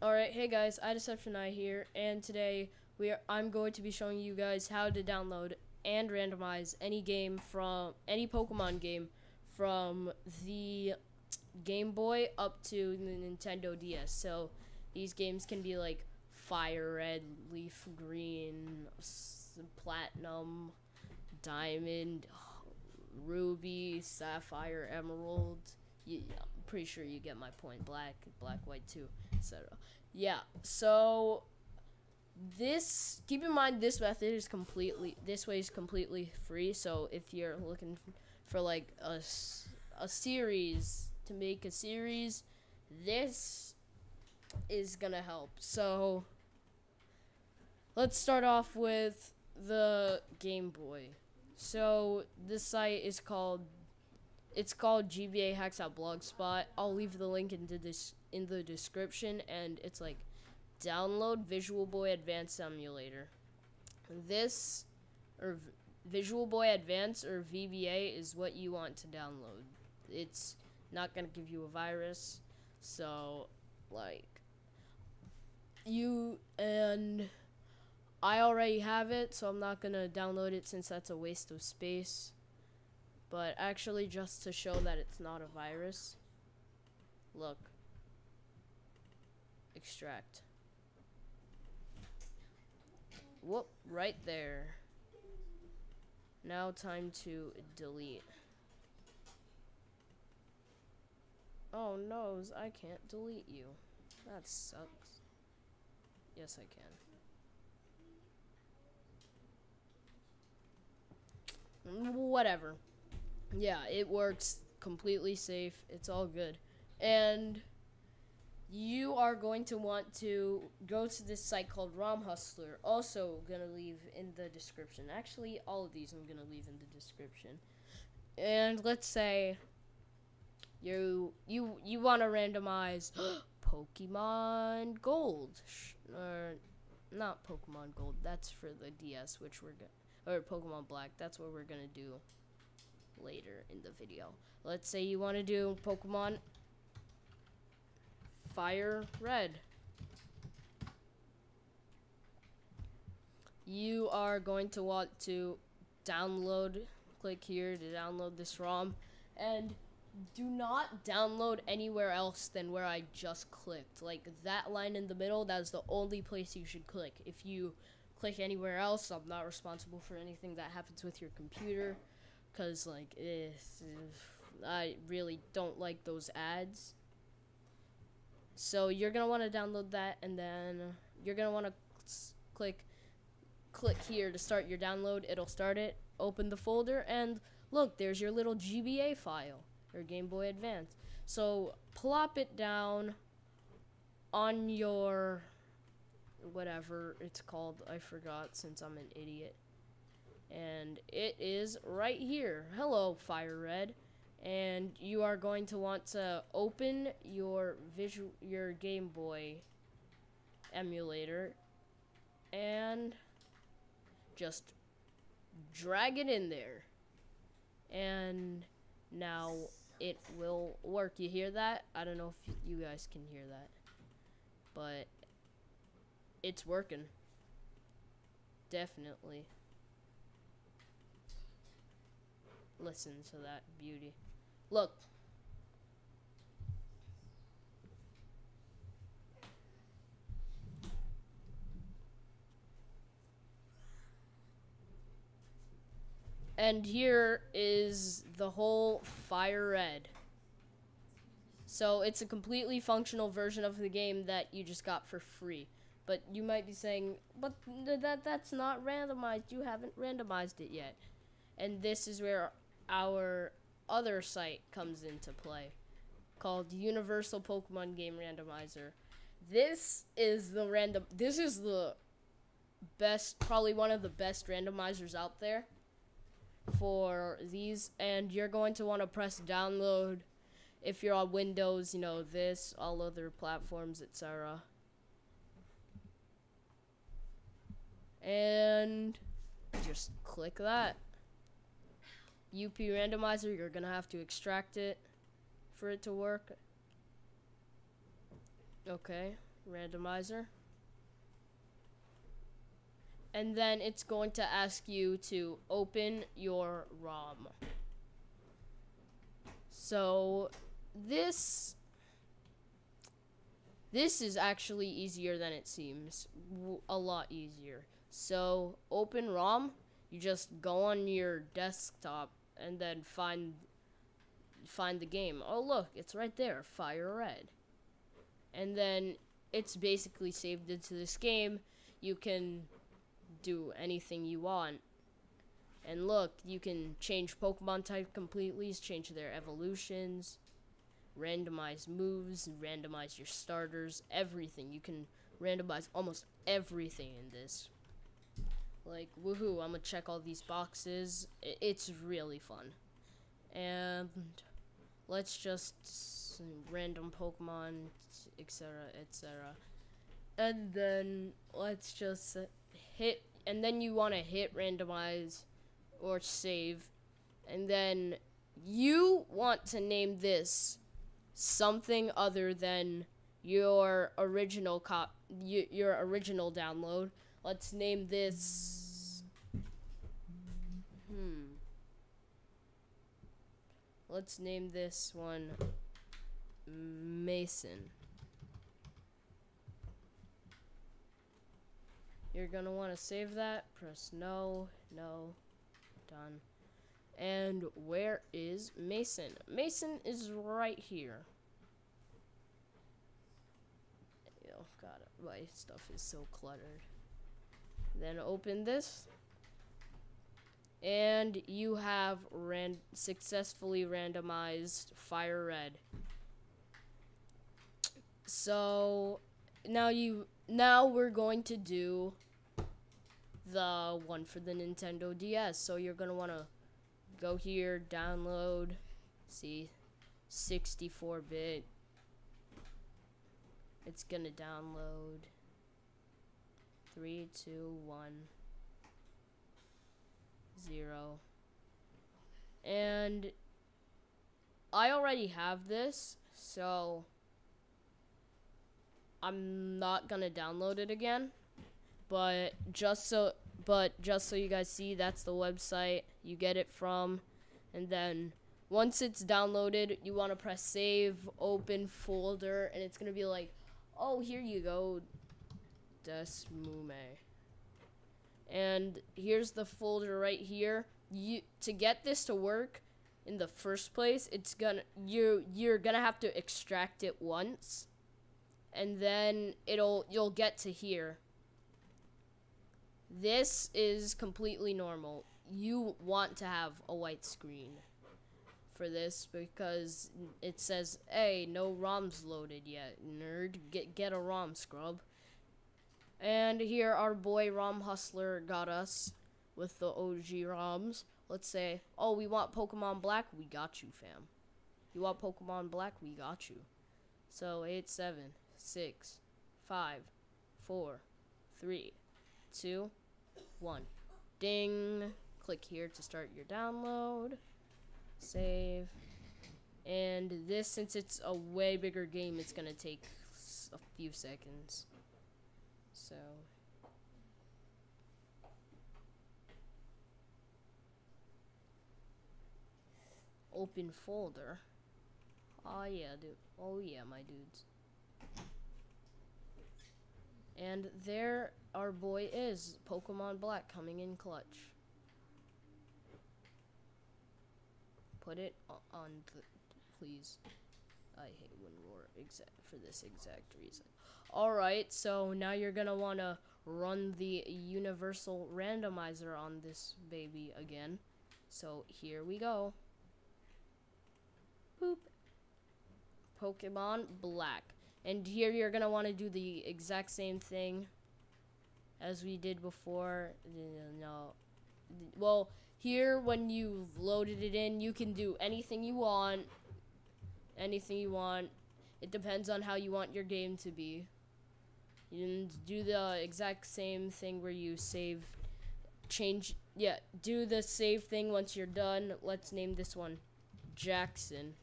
Alright, hey guys, iDeceptionI here, and today we are I'm going to be showing you guys how to download and randomize any game from any Pokemon game from the Game Boy up to the Nintendo DS. So these games can be like Fire Red, Leaf Green, Platinum, Diamond, Ruby, Sapphire, Emerald. You, I'm pretty sure you get my point. Black, Black, White too, etc. Yeah. So this keep in mind this method is completely this way is completely free. So if you're looking for like a a series to make a series, this is gonna help. So let's start off with the Game Boy. So this site is called it's called GBA Hacks at Blogspot. I'll leave the link in the dis- in the description and it's like download Visual Boy Advance emulator. This or Visual Boy Advance or VBA is what you want to download. It's not going to give you a virus. So like you and I already have it, so I'm not going to download it since that's a waste of space. But actually just to show that it's not a virus. Look. Extract. Whoop, right there. Now time to delete. Oh no, I can't delete you. That sucks. Yes, I can. Whatever. Yeah, it works completely safe. It's all good. And you are going to want to go to this site called ROM Hustler. Also, gonna leave in the description. Actually, all of these I'm gonna leave in the description. And let's say you you you want to randomize Pokemon Gold, or not Pokemon Gold. That's for the DS, which we're go- or Pokemon Black. That's what we're gonna do later in the video. Let's say you want to do Pokemon Fire Red. You are going to want to download, click here to download this ROM, and do not download anywhere else than where I just clicked. Like that line in the middle, that's the only place you should click. If you click anywhere else, I'm not responsible for anything that happens with your computer because like eh, I really don't like those ads. So you're gonna want to download that, and then you're gonna want to click click here to start your download. It'll start it. Open the folder, and look, there's your little GBA file or Game Boy Advance. So plop it down on your whatever it's called. I forgot since I'm an idiot and it is right here. Hello, Fire Red. And you are going to want to open your visual your Game Boy emulator and just drag it in there. And now it will work. You hear that? I don't know if you guys can hear that. But it's working. Definitely. Listen to that beauty. Look. And here is the whole Fire Red. So it's a completely functional version of the game that you just got for free. But you might be saying, but that that's not randomized. You haven't randomized it yet. And this is where our other site comes into play called Universal Pokemon Game Randomizer. This is the random this is the best probably one of the best randomizers out there for these and you're going to want to press download if you're on Windows, you know, this, all other platforms, etc. And just click that. UP randomizer, you're gonna have to extract it for it to work. Okay, randomizer. And then it's going to ask you to open your ROM. So this this is actually easier than it seems. A lot easier. So open ROM, you just go on your desktop and then find find the game. Oh look, it's right there, Fire Red. And then it's basically saved into this game. You can do anything you want. And look, you can change Pokemon type completely, change their evolutions, randomize moves, randomize your starters, everything. You can randomize almost everything in this. Like, woohoo, I'm gonna check all these boxes. It's really fun. And let's just random Pokemon, etc., etc. And then let's just hit, and then you want to hit randomize or save, and then you want to name this something other than your original cop, your original download. Let's name this. Hmm. Let's name this one Mason. You're gonna want to save that. Press no, no, done. And where is Mason? Mason is right here. Oh god, my stuff is so cluttered. Then open this. And you have ran successfully randomized Fire Red. So now you now we're going to do the one for the Nintendo DS. So you're gonna wanna go here, download, see, 64 bit. It's gonna download. Three, two, one, zero. And I already have this, so I'm not gonna download it again. But just so but just so you guys see, that's the website you get it from. And then once it's downloaded, you want to press save, open folder, and it's going to be like, oh, here you go, Desmume. And here's the folder right here. You to get this to work in the first place, it's gonna you you're gonna have to extract it once, and then it'll you'll get to here. This is completely normal. You want to have a white screen for this because it says, "Hey, no ROMs loaded yet, nerd. Get get a ROM, scrub." And here our boy ROM Hustler got us with the OG ROMs. Let's say, "Oh, we want Pokemon Black. We got you, fam. You want Pokemon Black? We got you." So eight, seven, six, five, four, three, two, one. Ding. Click here to start your download. Save. And this, since it's a way bigger game, it's going to take a few seconds. So. Open folder. Oh yeah, dude. Oh yeah, my dudes. And there our boy is, Pokemon Black coming in clutch. Put it on the, please. I hate when roar exact for this exact reason. Alright, so now you're gonna wanna run the universal randomizer on this baby again. So here we go. Boop. Pokemon Black. And here you're want to do the exact same thing as we did before. No. Well, here when you've loaded it in, you can do anything you want anything you want. It depends on how you want your game to be. You can do the exact same thing where you save, change, yeah, do the save thing once you're done. Let's name this one Jackson.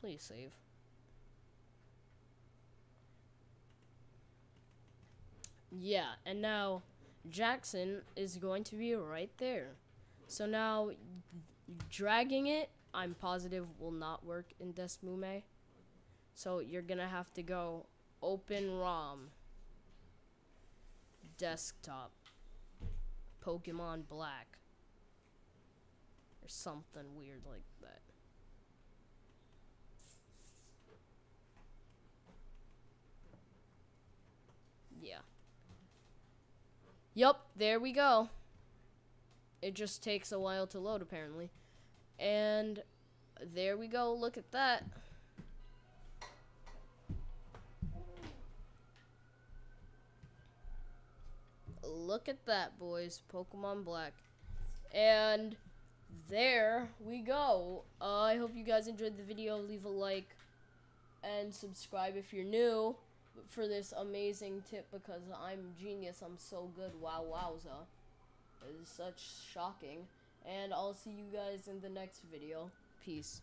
Please save. Yeah, and now Jackson is going to be right there. So now dragging it, I'm positive will not work in Desmume. So you're gonna have to go open ROM desktop Pokemon Black or something weird like that. Yeah. Yup, there we go. It just takes a while to load apparently. And there we go. Look at that. Look at that, boys. Pokemon Black. And there we go. Uh, I hope you guys enjoyed the video. Leave a like and subscribe if you're new for this amazing tip because I'm genius. I'm so good. Wow, wowza. Is such shocking. And I'll see you guys in the next video. Peace.